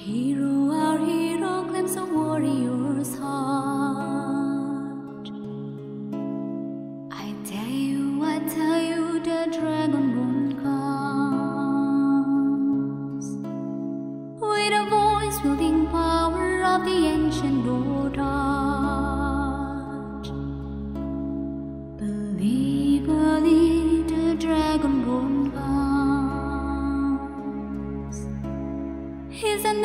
hero, our hero claims a warrior's heart. I tell you, I tell you, the dragon comes with a voice wielding power of the ancient Lord. Believe, believe, the dragon comes. He's an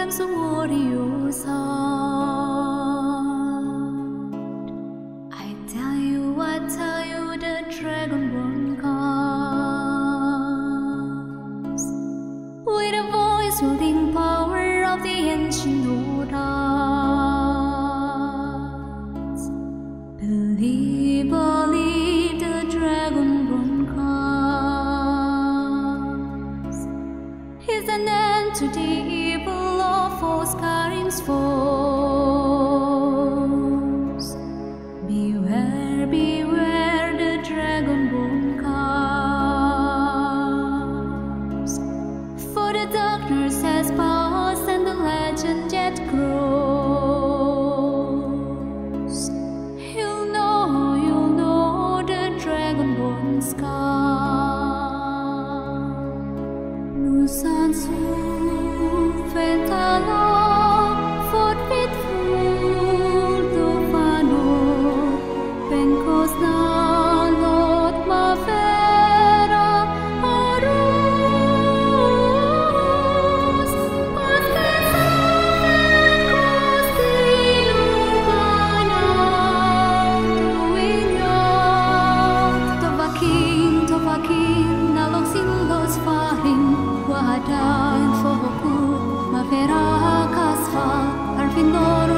Children's Warrior song. I tell you, I tell you, the Dragonborn comes with a voice holding power of the ancient orders. Believe, believe, the Dragonborn comes. He's an end to the falls. Beware, beware the dragonborn comes. For the darkness has passed and the legend yet grows. You'll know, you'll know the dragonborn's come. Nous sans vous, faites Arfinor